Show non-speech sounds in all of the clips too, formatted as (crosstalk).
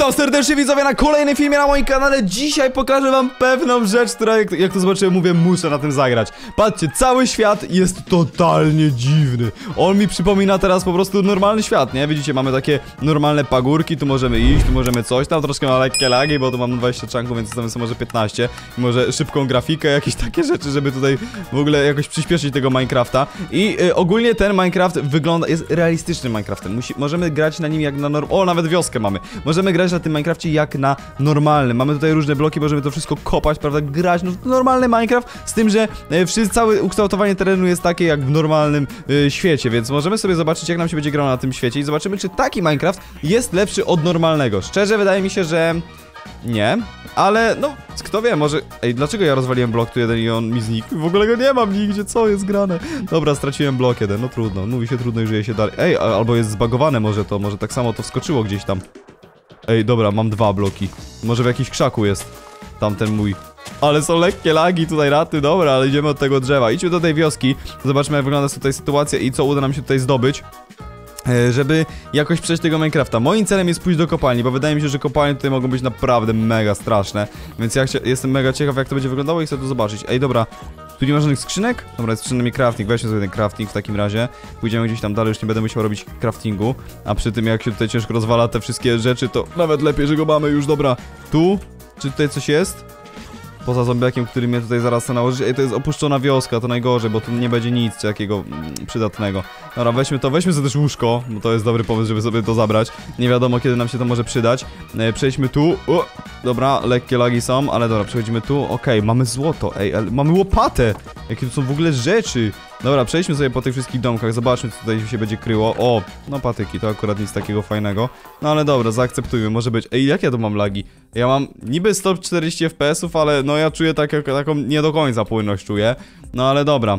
Witam serdecznie widzowie na kolejnym filmie na moim kanale. Dzisiaj pokażę wam pewną rzecz, która jak, jak to zobaczyłem mówię muszę na tym zagrać. Patrzcie, cały świat jest totalnie dziwny. On mi przypomina teraz po prostu normalny świat, nie? Widzicie, mamy takie normalne pagórki, tu możemy iść, tu możemy coś Tam troszkę ma lekkie lagi, bo tu mam 20 czanków, więc zostawię sobie może 15 I może szybką grafikę, jakieś takie rzeczy, żeby tutaj w ogóle jakoś przyspieszyć tego Minecrafta. I y, ogólnie ten Minecraft wygląda, jest realistycznym Minecraftem. Musi, Możemy grać na nim jak na norm... O, nawet wioskę mamy. Możemy grać na tym Minecrafcie jak na normalnym. Mamy tutaj różne bloki, możemy to wszystko kopać, prawda? Grać, no normalny Minecraft, z tym, że e, wszyscy, całe ukształtowanie terenu jest takie jak w normalnym e, świecie, więc możemy sobie zobaczyć, jak nam się będzie grało na tym świecie i zobaczymy, czy taki Minecraft jest lepszy od normalnego. Szczerze, wydaje mi się, że... Nie, ale no, kto wie, może... Ej, dlaczego ja rozwaliłem blok tu jeden i on mi znikł? W ogóle go nie mam nigdzie, co jest grane? Dobra, straciłem blok jeden, no trudno, mówi się trudno i żyje się dalej. Ej, albo jest zbagowane może to, może tak samo to wskoczyło gdzieś tam. Ej, dobra, mam dwa bloki. Może w jakimś krzaku jest tamten mój. Ale są lekkie lagi tutaj raty, dobra, ale idziemy od tego drzewa. Idźmy do tej wioski, zobaczmy jak wygląda tutaj sytuacja i co uda nam się tutaj zdobyć. E, żeby jakoś przejść tego Minecrafta. Moim celem jest pójść do kopalni, bo wydaje mi się, że kopalnie tutaj mogą być naprawdę mega straszne. Więc ja jestem mega ciekaw jak to będzie wyglądało i chcę to zobaczyć. Ej, dobra, tu nie ma żadnych skrzynek? Dobra, jest przynajmniej crafting, weźmy sobie ten crafting w takim razie Pójdziemy gdzieś tam dalej, już nie będę musiał robić craftingu A przy tym jak się tutaj ciężko rozwala te wszystkie rzeczy, to nawet lepiej, że go mamy już, dobra Tu? Czy tutaj coś jest? Poza zombiakiem, który mnie tutaj zaraz chce nałożyć. Ej, to jest opuszczona wioska, to najgorzej, bo tu nie będzie nic takiego mm, przydatnego. Dobra, weźmy to, weźmy sobie też łóżko, bo to jest dobry pomysł, żeby sobie to zabrać. Nie wiadomo, kiedy nam się to może przydać. E, przejdźmy tu. O, dobra, lekkie lagi są, ale dobra, przechodzimy tu. Okej, okay, mamy złoto, ej, mamy łopatę! Jakie tu są w ogóle rzeczy! Dobra, przejdźmy sobie po tych wszystkich domkach, zobaczmy co tutaj się będzie kryło. O, no patyki, to akurat nic takiego fajnego. No ale dobra, zaakceptujmy, może być. Ej, jak ja tu mam lagi? Ja mam niby 140 fps-ów, ale no ja czuję tak, taką nie do końca płynność czuję. No ale dobra.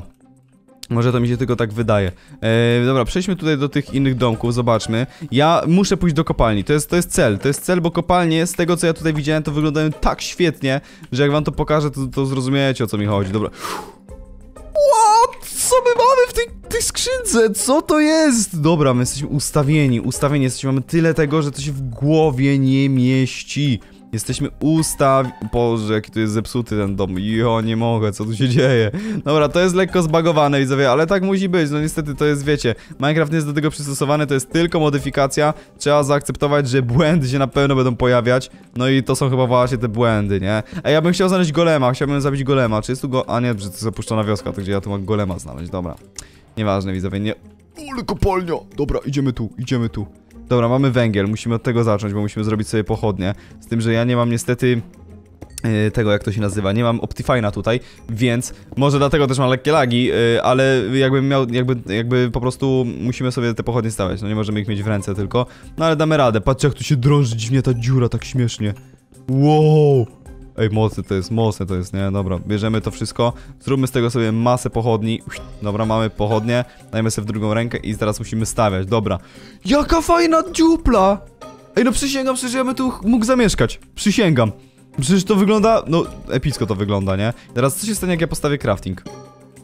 Może to mi się tylko tak wydaje. Eee, dobra, przejdźmy tutaj do tych innych domków, zobaczmy. Ja muszę pójść do kopalni, to jest, to jest cel, to jest cel, bo kopalnie, z tego co ja tutaj widziałem, to wyglądają tak świetnie, że jak wam to pokażę, to, to zrozumiecie o co mi chodzi, dobra. What? Co my mamy w tej, tej skrzynce? Co to jest? Dobra, my jesteśmy ustawieni, ustawieni jesteśmy, mamy tyle tego, że to się w głowie nie mieści. Jesteśmy ustaw... Boże, jaki tu jest zepsuty ten dom. Jo, nie mogę, co tu się dzieje? Dobra, to jest lekko zbagowane, widzowie, ale tak musi być. No niestety to jest, wiecie, Minecraft nie jest do tego przystosowany, to jest tylko modyfikacja. Trzeba zaakceptować, że błędy się na pewno będą pojawiać. No i to są chyba właśnie te błędy, nie? A ja bym chciał znaleźć golema, chciałbym zabić golema. Czy jest tu go... A nie, że to jest zapuszczona wioska, to gdzie ja tu mam golema znaleźć, dobra. Nieważne, widzowie, nie... Ule kopalnia! Dobra, idziemy tu, idziemy tu. Dobra, mamy węgiel, musimy od tego zacząć, bo musimy zrobić sobie pochodnie. Z tym, że ja nie mam niestety e, tego jak to się nazywa, nie mam Optifine'a tutaj, więc może dlatego też mam lekkie lagi, e, ale jakbym miał, jakby, jakby po prostu musimy sobie te pochodnie stawiać, no nie możemy ich mieć w ręce tylko, no ale damy radę, patrzcie jak tu się drąży dziwnie ta dziura, tak śmiesznie, wow, Ej, mocne to jest, mocne to jest, nie? Dobra, bierzemy to wszystko, zróbmy z tego sobie masę pochodni. Dobra, mamy pochodnie, dajmy sobie w drugą rękę i teraz musimy stawiać, dobra. Jaka fajna dziupla! Ej, no przysięgam, przecież ja bym tu mógł zamieszkać. Przysięgam. Przecież to wygląda, no, epicko to wygląda, nie? Teraz co się stanie, jak ja postawię crafting?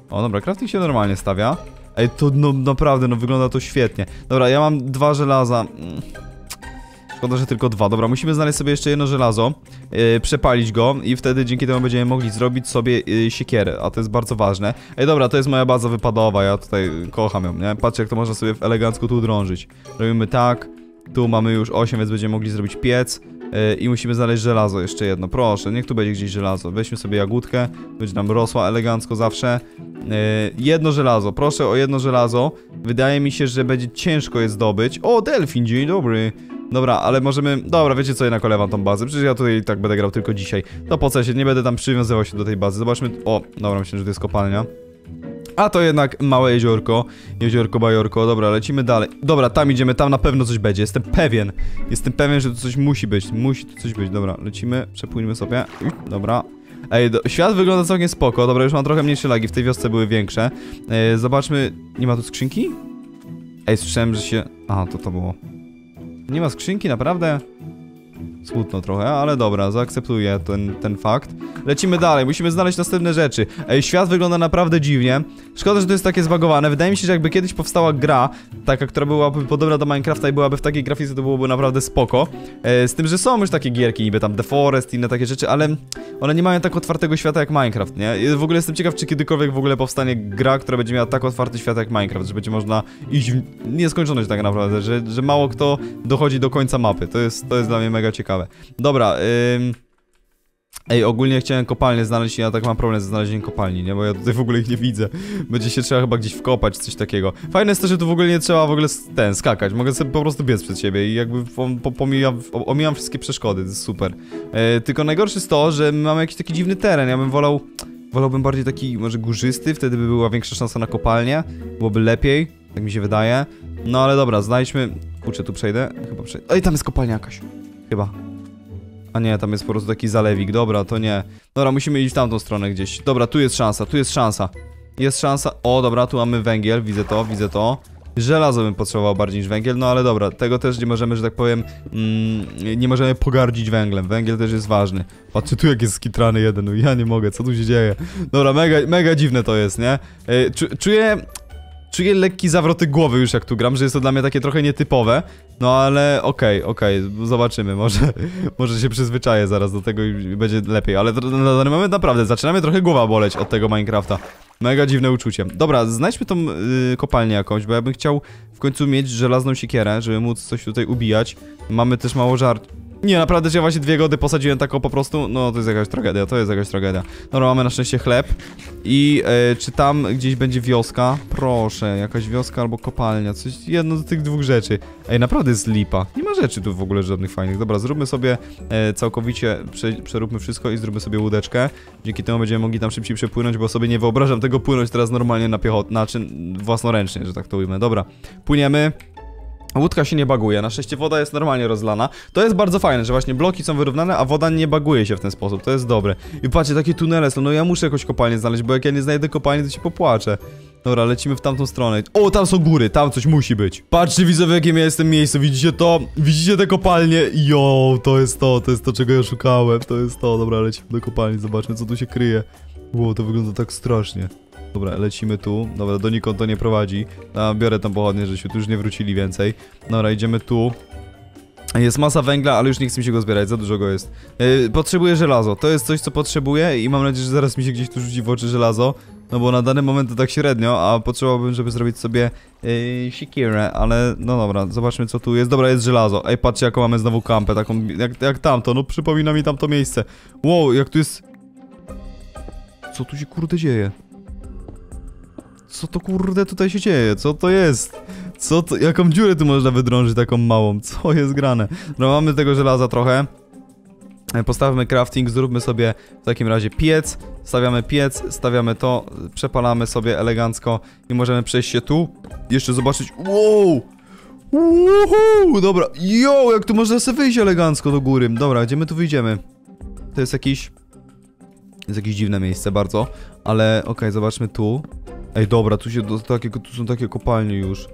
O, dobra, crafting się normalnie stawia. Ej, to no naprawdę, no wygląda to świetnie. Dobra, ja mam dwa żelaza. Szkoda, że tylko dwa. Dobra, musimy znaleźć sobie jeszcze jedno żelazo, yy, przepalić go i wtedy dzięki temu będziemy mogli zrobić sobie yy, siekierę, a to jest bardzo ważne. Ej, dobra, to jest moja baza wypadowa, ja tutaj kocham ją, nie? Patrzcie, jak to można sobie elegancko tu drążyć. Robimy tak, tu mamy już 8, więc będziemy mogli zrobić piec. Yy, I musimy znaleźć żelazo jeszcze jedno, proszę, niech tu będzie gdzieś żelazo Weźmy sobie jagódkę, będzie nam rosła elegancko zawsze Jedno żelazo, proszę o jedno żelazo Wydaje mi się, że będzie ciężko je zdobyć O, delfin, dzień dobry Dobra, ale możemy... Dobra, wiecie co, ja nakolewam tą bazę. Przecież ja tutaj tak będę grał tylko dzisiaj. To po co się, nie będę tam przywiązywał się do tej bazy. Zobaczmy... O, dobra, myślę, że to jest kopalnia. A to jednak małe jeziorko. Jeziorko, bajorko. Dobra, lecimy dalej. Dobra, tam idziemy, tam na pewno coś będzie. Jestem pewien. Jestem pewien, że tu coś musi być. Musi tu coś być. Dobra, lecimy, przepłyńmy sobie. Dobra. Ej, do, świat wygląda całkiem spoko. Dobra, już mam trochę mniejsze lagi. W tej wiosce były większe. Ej, zobaczmy... Nie ma tu skrzynki? Ej, słyszałem, że się... A, to to było. Nie ma skrzynki, naprawdę? Smutno trochę, ale dobra, zaakceptuję ten, ten fakt. Lecimy dalej, musimy znaleźć następne rzeczy. Ej, świat wygląda naprawdę dziwnie. Szkoda, że to jest takie zbagowane. Wydaje mi się, że jakby kiedyś powstała gra, taka, która byłaby podobna do Minecrafta i byłaby w takiej grafice, to byłoby naprawdę spoko. E, z tym, że są już takie gierki, niby tam The Forest i inne takie rzeczy, ale one nie mają tak otwartego świata jak Minecraft, nie? I w ogóle jestem ciekaw, czy kiedykolwiek w ogóle powstanie gra, która będzie miała tak otwarty świat jak Minecraft, że będzie można iść w nieskończoność tak naprawdę, że, że mało kto dochodzi do końca mapy. To jest, to jest dla mnie mega ciekawe. Dobra, ym... Ej, ogólnie chciałem kopalnię znaleźć i ja tak mam problem ze znalezieniem kopalni, nie? Bo ja tutaj w ogóle ich nie widzę. Będzie się trzeba chyba gdzieś wkopać, coś takiego. Fajne jest to, że tu w ogóle nie trzeba w ogóle ten, skakać. Mogę sobie po prostu biec przed siebie i jakby pom- po, pomijam, omijam wszystkie przeszkody, to jest super. E, tylko najgorsze jest to, że my mamy jakiś taki dziwny teren, ja bym wolał... Wolałbym bardziej taki może górzysty, wtedy by była większa szansa na kopalnię. Byłoby lepiej, tak mi się wydaje. No ale dobra, znajdźmy... Kurczę, tu przejdę? Chyba przejdę. Ej, tam jest kopalnia jakaś. Chyba. A nie, tam jest po prostu taki zalewik. Dobra, to nie. Dobra, musimy iść w tamtą stronę gdzieś. Dobra, tu jest szansa, tu jest szansa. Jest szansa. O, dobra, tu mamy węgiel, widzę to, widzę to. Żelazo bym potrzebował bardziej niż węgiel, no ale dobra, tego też nie możemy, że tak powiem, mm, nie możemy pogardzić węglem. Węgiel też jest ważny. Patrzcie, tu jak jest skitrany jeden, no ja nie mogę, co tu się dzieje? Dobra, mega, mega dziwne to jest, nie? E, czu, czuję, czuję lekki zawroty głowy już jak tu gram, że jest to dla mnie takie trochę nietypowe. No ale okej, okej, zobaczymy, może, (laughs) może się przyzwyczaję zaraz do tego i będzie lepiej, ale na dany moment naprawdę zaczynamy trochę głowa boleć od tego Minecrafta. Mega dziwne uczucie. Dobra, znajdźmy tą y, kopalnię jakąś, bo ja bym chciał w końcu mieć żelazną siekierę, żeby móc coś tutaj ubijać. Mamy też mało żart. Nie, naprawdę, że ja właśnie dwie gody posadziłem taką po prostu, no to jest jakaś tragedia, to jest jakaś tragedia. Dobra, mamy na szczęście chleb. I e, czy tam gdzieś będzie wioska? Proszę, jakaś wioska albo kopalnia, coś, jedno z tych dwóch rzeczy. Ej, naprawdę jest lipa. Nie ma rzeczy tu w ogóle żadnych fajnych. Dobra, zróbmy sobie e, całkowicie, prze, przeróbmy wszystko i zróbmy sobie łódeczkę. Dzięki temu będziemy mogli tam szybciej przepłynąć, bo sobie nie wyobrażam tego płynąć teraz normalnie na piechotę, znaczy własnoręcznie, że tak to ujmę. Dobra, płyniemy. Łódka się nie baguje, na szczęście woda jest normalnie rozlana. To jest bardzo fajne, że właśnie bloki są wyrównane, a woda nie baguje się w ten sposób, to jest dobre. I patrzcie, takie tunele są, no ja muszę jakąś kopalnię znaleźć, bo jak ja nie znajdę kopalni, to się popłaczę. Dobra, lecimy w tamtą stronę. O, tam są góry, tam coś musi być. Patrzcie w jakim ja jestem miejscu, widzicie to? Widzicie te kopalnie? Jo, to jest to, to jest to, czego ja szukałem, to jest to. Dobra, lecimy do kopalni, zobaczmy, co tu się kryje. Wow, to wygląda tak strasznie. Dobra, lecimy tu. Dobra, donikąd to nie prowadzi. A, biorę tam pochodnie, żeśmy tu już nie wrócili więcej. Dobra, idziemy tu. Jest masa węgla, ale już nie chce mi się go zbierać, za dużo go jest. Yy, potrzebuję żelazo, to jest coś, co potrzebuję i mam nadzieję, że zaraz mi się gdzieś tu rzuci w oczy żelazo. No bo na dany moment to tak średnio, a potrzebowałbym, żeby zrobić sobie yy, ale no dobra, zobaczmy co tu jest. Dobra, jest żelazo. Ej, patrzcie jaką mamy znowu kampę, taką jak, jak tamto, no przypomina mi tamto miejsce. Wow, jak tu jest... Co tu się kurde dzieje? Co to kurde tutaj się dzieje? Co to jest? Co to, jaką dziurę tu można wydrążyć taką małą? (laughs) Co jest grane? No mamy tego żelaza trochę. E, Postawmy crafting, zróbmy sobie w takim razie piec. Stawiamy piec, stawiamy to, przepalamy sobie elegancko i możemy przejść się tu. Jeszcze zobaczyć. Wow! Uhu, dobra, jo, jak tu można sobie wyjść elegancko do góry. Dobra, gdzie my tu wyjdziemy? To jest jakiś... Jest jakieś dziwne miejsce bardzo, ale okej, zobaczmy tu. Ej, dobra, tu się do, tu są takie kopalnie już.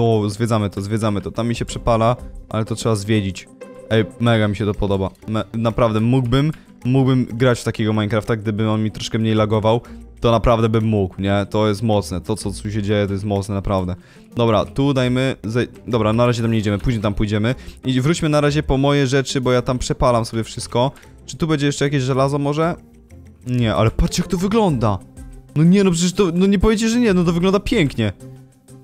O, zwiedzamy to, zwiedzamy to. Tam mi się przepala, ale to trzeba zwiedzić. Ej, mega mi się to podoba. Me naprawdę, mógłbym, mógłbym grać w takiego Minecrafta, gdyby on mi troszkę mniej lagował. To naprawdę bym mógł, nie? To jest mocne. To, co tu się dzieje, to jest mocne, naprawdę. Dobra, tu dajmy... Dobra, na razie tam nie idziemy, później tam pójdziemy. I wróćmy na razie po moje rzeczy, bo ja tam przepalam sobie wszystko. Czy tu będzie jeszcze jakieś żelazo może? Nie, ale patrzcie jak to wygląda. No nie, no przecież to, no nie powiecie, że nie, no to wygląda pięknie.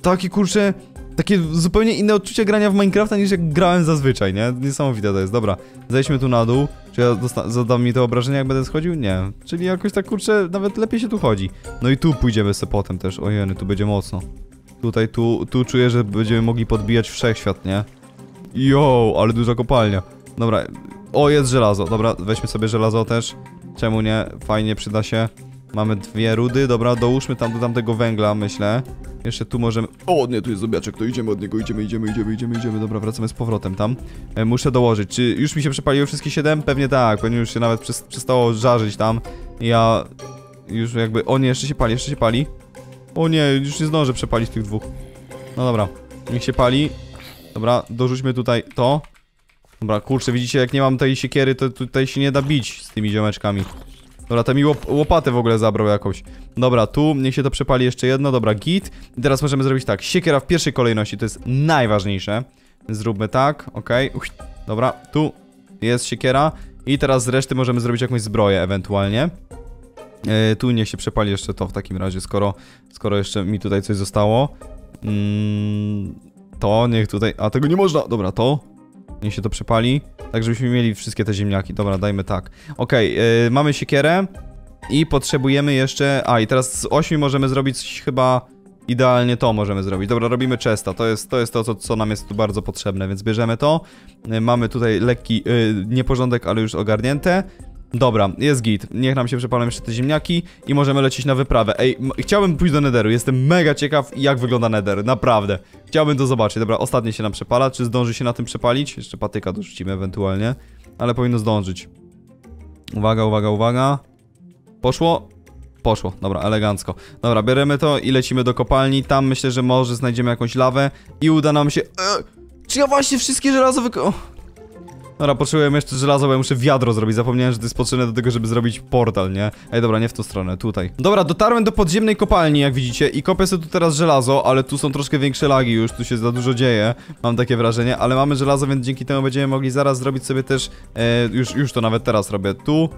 Takie kurcze, takie zupełnie inne odczucie grania w Minecrafta niż jak grałem zazwyczaj, nie? Niesamowite to jest, dobra. Zejdźmy tu na dół. Czy ja zadam mi to obrażenia jak będę schodził? Nie. Czyli jakoś tak kurczę, nawet lepiej się tu chodzi. No i tu pójdziemy sobie potem też, ojeny, tu będzie mocno. Tutaj, tu, tu czuję, że będziemy mogli podbijać wszechświat, nie? Jo, ale duża kopalnia. Dobra, o jest żelazo, dobra, weźmy sobie żelazo też. Czemu nie? Fajnie, przyda się. Mamy dwie rudy, dobra, dołóżmy tam do tamtego węgla, myślę. Jeszcze tu możemy... O, nie, tu jest zobaczek, to idziemy od niego, idziemy, idziemy, idziemy, idziemy, idziemy. Dobra, wracamy z powrotem tam. E, muszę dołożyć. Czy już mi się przepaliły wszystkie 7? Pewnie tak, pewnie już się nawet przes- przestało żarzyć tam. Ja... Już jakby... O nie, jeszcze się pali, jeszcze się pali. O nie, już nie zdążę przepalić tych dwóch. No dobra, niech się pali. Dobra, dorzućmy tutaj to. Dobra, kurczę, widzicie, jak nie mam tej siekiery, to tutaj się nie da bić z tymi ziomeczkami. Dobra, to mi łop łopatę w ogóle zabrał jakąś. Dobra, tu niech się to przepali jeszcze jedno, dobra, git. I teraz możemy zrobić tak, siekiera w pierwszej kolejności, to jest najważniejsze. Zróbmy tak, okej. Okay. Dobra, tu jest siekiera. I teraz z reszty możemy zrobić jakąś zbroję ewentualnie. Yy, tu niech się przepali jeszcze to w takim razie, skoro, skoro jeszcze mi tutaj coś zostało. Mm, to niech tutaj... A, tego nie można! Dobra, to. Niech się to przepali. Tak, żebyśmy mieli wszystkie te ziemniaki. Dobra, dajmy tak. Okej, okay, yy, mamy siekierę. I potrzebujemy jeszcze... A, i teraz z 8 możemy zrobić chyba... Idealnie to możemy zrobić. Dobra, robimy chesta. To jest to, jest to co, co nam jest tu bardzo potrzebne, więc bierzemy to. Yy, mamy tutaj lekki yy, nieporządek, ale już ogarnięte. Dobra, jest git. Niech nam się przepalą jeszcze te ziemniaki i możemy lecieć na wyprawę. Ej, chciałbym pójść do Netheru. Jestem mega ciekaw, jak wygląda Nether. Naprawdę. Chciałbym to zobaczyć. Dobra, ostatnie się nam przepala. Czy zdąży się na tym przepalić? Jeszcze patyka dorzucimy ewentualnie. Ale powinno zdążyć. Uwaga, uwaga, uwaga. Poszło? Poszło. Dobra, elegancko. Dobra, bierzemy to i lecimy do kopalni. Tam myślę, że może znajdziemy jakąś lawę i uda nam się... Eee, czy ja właśnie wszystkie żelazo wyko... Dobra, potrzebujemy jeszcze żelazo, bo ja muszę wiadro zrobić. Zapomniałem, że to jest potrzebne do tego, żeby zrobić portal, nie? Ej, dobra, nie w tą stronę, tutaj. Dobra, dotarłem do podziemnej kopalni, jak widzicie, i kopię sobie tu teraz żelazo, ale tu są troszkę większe lagi już, tu się za dużo dzieje, mam takie wrażenie, ale mamy żelazo, więc dzięki temu będziemy mogli zaraz zrobić sobie też, e, już, już to nawet teraz robię, tu,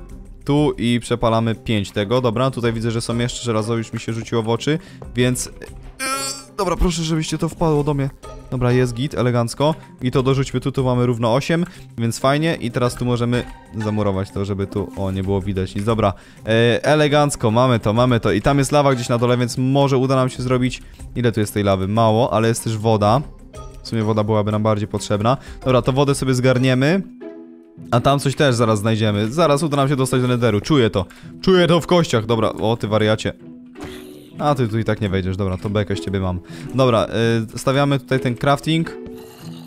tu i przepalamy 5 tego, dobra, tutaj widzę, że są jeszcze żelazo, już mi się rzuciło w oczy, więc Dobra, proszę, żebyście to wpadło do mnie. Dobra, jest git, elegancko. I to dorzućmy tu, tu mamy równo 8, więc fajnie. I teraz tu możemy zamurować to, żeby tu, o, nie było widać nic. Dobra, e, elegancko, mamy to, mamy to. I tam jest lawa gdzieś na dole, więc może uda nam się zrobić... Ile tu jest tej lawy? Mało, ale jest też woda. W sumie woda byłaby nam bardziej potrzebna. Dobra, to wodę sobie zgarniemy. A tam coś też zaraz znajdziemy. Zaraz uda nam się dostać do netheru. Czuję to. Czuję to w kościach. Dobra, o ty wariacie. A, ty tu i tak nie wejdziesz, dobra, to bekę z ciebie mam. Dobra, yy, stawiamy tutaj ten crafting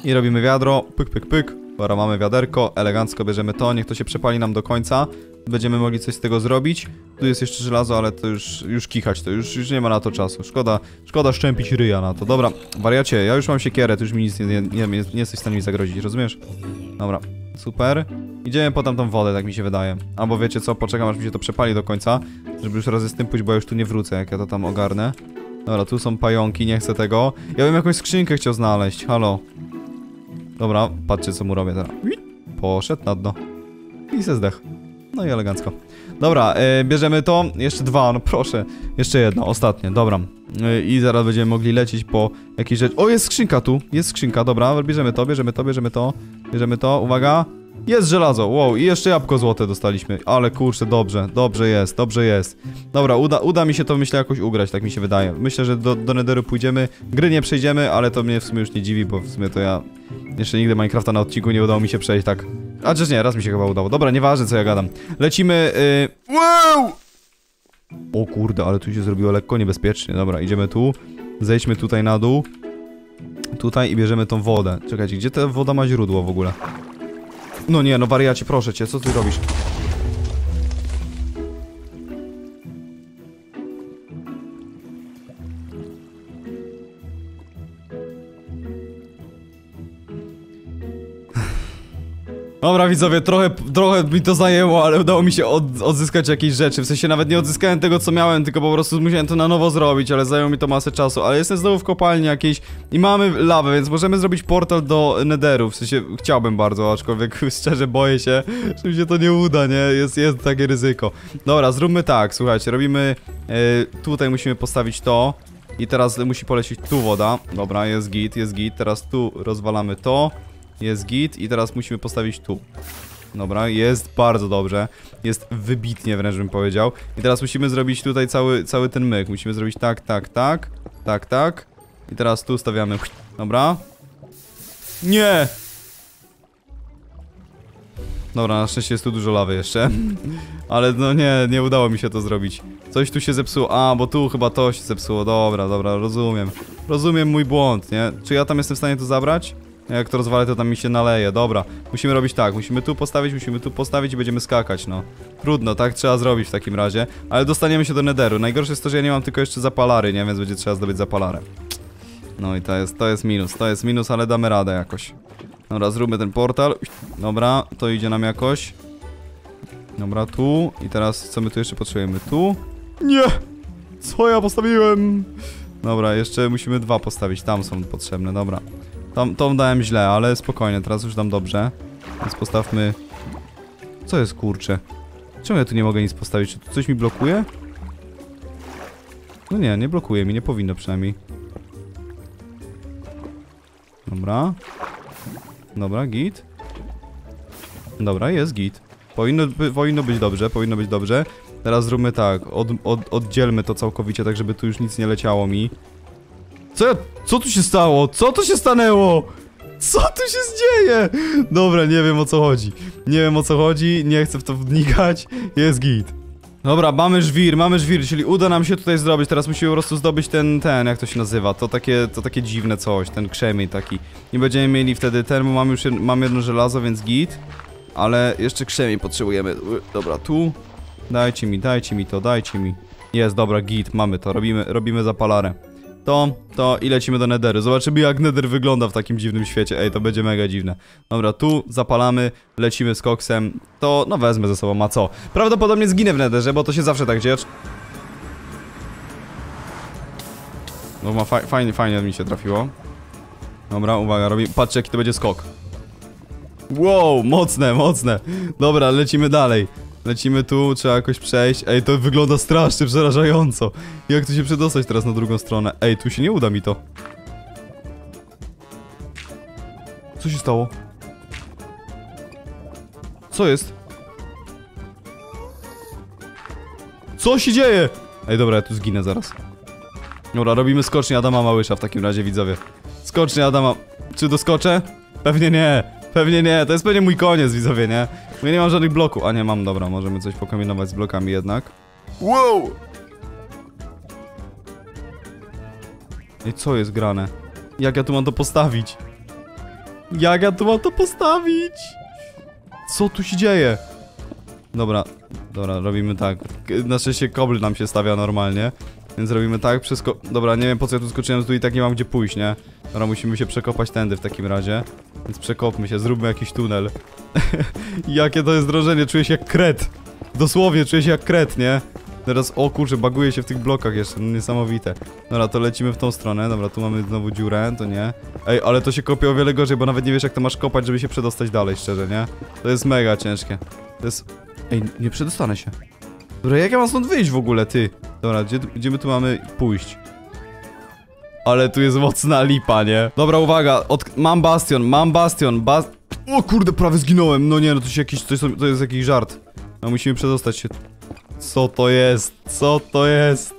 i robimy wiadro, pyk, pyk, pyk. Dobra, mamy wiaderko, elegancko bierzemy to, niech to się przepali nam do końca. Będziemy mogli coś z tego zrobić. Tu jest jeszcze żelazo, ale to już, już kichać, to już, już nie ma na to czasu. Szkoda, szkoda szczępić ryja na to. Dobra, wariacie, ja już mam siekierę, ty już mi nic nie, nie, nie, nie jesteś w stanie mi zagrozić, rozumiesz? Dobra, super. Idziemy po tamtą wodę, tak mi się wydaje. Albo wiecie co, poczekam aż mi się to przepali do końca, żeby już razy z tym pójść, bo ja już tu nie wrócę, jak ja to tam ogarnę. Dobra, tu są pająki, nie chcę tego. Ja bym jakąś skrzynkę chciał znaleźć, halo. Dobra, patrzcie co mu robię teraz. Poszedł na dno. I se zdech. No i elegancko. Dobra, yy, bierzemy to. Jeszcze dwa, no proszę. Jeszcze jedno, ostatnie, dobra. Yy, I zaraz będziemy mogli lecieć po jakiejś rzeczy. O, jest skrzynka tu. Jest skrzynka, dobra. Bierzemy to, bierzemy to, bierzemy to. Bierzemy to, uwaga. Jest żelazo, wow, i jeszcze jabłko złote dostaliśmy. Ale kurczę, dobrze, dobrze jest, dobrze jest. Dobra, uda, uda mi się to, myślę, jakoś ugrać, tak mi się wydaje. Myślę, że do, do Netheru pójdziemy. Gry nie przejdziemy, ale to mnie w sumie już nie dziwi, bo w sumie to ja... Jeszcze nigdy Minecrafta na odcinku nie udało mi się przejść, tak. A czy nie, raz mi się chyba udało. Dobra, nieważne co ja gadam. Lecimy, yy... Wow! O kurde, ale tu się zrobiło lekko niebezpiecznie. Dobra, idziemy tu. Zejdźmy tutaj na dół. Tutaj i bierzemy tą wodę. Czekajcie, gdzie ta woda ma źródło w ogóle? No nie, no wariacie, proszę cię, co ty robisz? Dobra widzowie, trochę, trochę mi to zajęło, ale udało mi się od, odzyskać jakieś rzeczy. W sensie nawet nie odzyskałem tego co miałem, tylko po prostu musiałem to na nowo zrobić, ale zajęło mi to masę czasu. Ale jestem znowu w kopalni jakiejś i mamy lawę, więc możemy zrobić portal do Netheru. W sensie chciałbym bardzo, aczkolwiek (laughs) szczerze boję się, że mi się to nie uda, nie? Jest, jest takie ryzyko. Dobra, zróbmy tak, słuchajcie, robimy... Yy, tutaj musimy postawić to. I teraz musi polecieć tu woda. Dobra, jest git, jest git. Teraz tu rozwalamy to. Jest git i teraz musimy postawić tu. Dobra, jest bardzo dobrze. Jest wybitnie wręcz bym powiedział. I teraz musimy zrobić tutaj cały, cały ten myk. Musimy zrobić tak, tak, tak, tak, tak. I teraz tu stawiamy. Dobra. Nie! Dobra, na szczęście jest tu dużo lawy jeszcze. (laughs) Ale no nie, nie udało mi się to zrobić. Coś tu się zepsuło. A, bo tu chyba to się zepsuło. Dobra, dobra, rozumiem. Rozumiem mój błąd, nie? Czy ja tam jestem w stanie to zabrać? Jak to rozwalę, to tam mi się naleje. Dobra, musimy robić tak. Musimy tu postawić, musimy tu postawić i będziemy skakać, no. Trudno, tak trzeba zrobić w takim razie. Ale dostaniemy się do netheru. Najgorsze jest to, że ja nie mam tylko jeszcze zapalary, nie? Więc będzie trzeba zdobyć zapalarę. No i to jest, to jest minus, to jest minus, ale damy radę jakoś. Dobra, zróbmy ten portal. Dobra, to idzie nam jakoś. Dobra, tu. I teraz co my tu jeszcze potrzebujemy? Tu? Nie! Co ja postawiłem? Dobra, jeszcze musimy dwa postawić. Tam są potrzebne, dobra. Tam, tą dałem źle, ale spokojnie, teraz już dam dobrze. Więc postawmy... Co jest, kurcze? Czemu ja tu nie mogę nic postawić? Czy tu coś mi blokuje? No nie, nie blokuje mi, nie powinno przynajmniej. Dobra. Dobra, git. Dobra, jest git. Powinno, powinno być dobrze, powinno być dobrze. Teraz zróbmy tak, od, od, oddzielmy to całkowicie, tak żeby tu już nic nie leciało mi. Co ja, co tu się stało? Co tu się stanęło? Co tu się dzieje? Dobra, nie wiem o co chodzi. Nie wiem o co chodzi, nie chcę w to wnikać. Jest git. Dobra, mamy żwir, mamy żwir, czyli uda nam się tutaj zrobić. Teraz musimy po prostu zdobyć ten, ten, jak to się nazywa. To takie, to takie dziwne coś, ten krzemień taki. Nie będziemy mieli wtedy ten, bo mamy już jed, mamy jedno żelazo, więc git. Ale jeszcze krzemień potrzebujemy. Dobra, tu. Dajcie mi, dajcie mi to, dajcie mi. Jest, dobra, git, mamy to, robimy, robimy zapalarę. To, to i lecimy do Netheru. Zobaczymy jak Nether wygląda w takim dziwnym świecie. Ej, to będzie mega dziwne. Dobra, tu zapalamy, lecimy z koksem. To, no wezmę ze sobą, a co? Prawdopodobnie zginę w Netherze, bo to się zawsze tak dzieje. No ma faj, fajnie, fajnie mi się trafiło. Dobra, uwaga, robi... Patrzcie jaki to będzie skok. Wow, mocne, mocne. Dobra, lecimy dalej. Lecimy tu, trzeba jakoś przejść. Ej, to wygląda strasznie przerażająco. Jak tu się przedostać teraz na drugą stronę? Ej, tu się nie uda mi to. Co się stało? Co jest? Co się dzieje? Ej, dobra, ja tu zginę zaraz. Dobra, robimy skocznie Adama Małysza w takim razie, widzowie. Skocznie Adama... Czy doskoczę? Pewnie nie. Pewnie nie, to jest pewnie mój koniec, widzowie, nie? Ja nie mam żadnych bloków. A nie, mam, dobra, możemy coś pokombinować z blokami jednak. Wow! Ej, co jest grane? Jak ja tu mam to postawić? Jak ja tu mam to postawić? Co tu się dzieje? Dobra, dobra, robimy tak. Na szczęście kobl nam się stawia normalnie. Więc robimy tak, wszystko... Dobra, nie wiem po co ja tu skoczyłem, tu i tak nie mam gdzie pójść, nie? Dobra, musimy się przekopać tędy w takim razie. Więc przekopmy się, zróbmy jakiś tunel. (laughs) Jakie to jest drążenie, czuję się jak kret. Dosłownie, czuję się jak kret, nie? Teraz, o kurczę, baguje się w tych blokach jeszcze, no niesamowite. Dobra, to lecimy w tą stronę, dobra, tu mamy znowu dziurę, to nie. Ej, ale to się kopie o wiele gorzej, bo nawet nie wiesz jak to masz kopać, żeby się przedostać dalej, szczerze, nie? To jest mega ciężkie. To jest... Ej, nie przedostanę się. Dobra, jak ja mam stąd wyjść w ogóle, ty? Dobra, gdzie, gdzie my tu mamy pójść? Ale tu jest mocna lipa, nie? Dobra, uwaga, od... mam bastion, mam bastion, bas... O kurde, prawie zginąłem, no nie, no to się jakiś, to jest, to jest jakiś żart. No musimy przedostać się. Co to jest? Co to jest?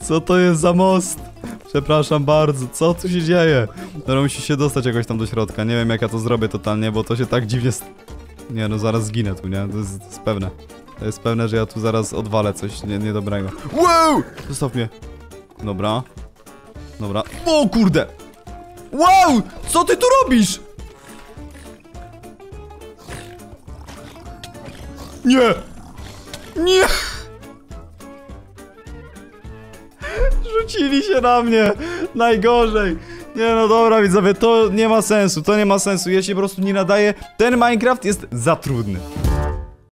Co to jest za most? Przepraszam bardzo, co tu się dzieje? Dobra, musi się dostać jakoś tam do środka, nie wiem jak ja to zrobię totalnie, bo to się tak dziwnie... Nie no, zaraz zginę tu, nie? To jest, to jest pewne. To jest pewne, że ja tu zaraz odwalę coś nie, niedobrego. Wow! Zostaw mnie. Dobra. Dobra. O kurde! Wow! Co ty tu robisz? Nie! Nie! (laughs) Rzucili się na mnie! Najgorzej! Nie no dobra widzowie, to nie ma sensu, to nie ma sensu, ja się po prostu nie nadaję. Ten Minecraft jest za trudny.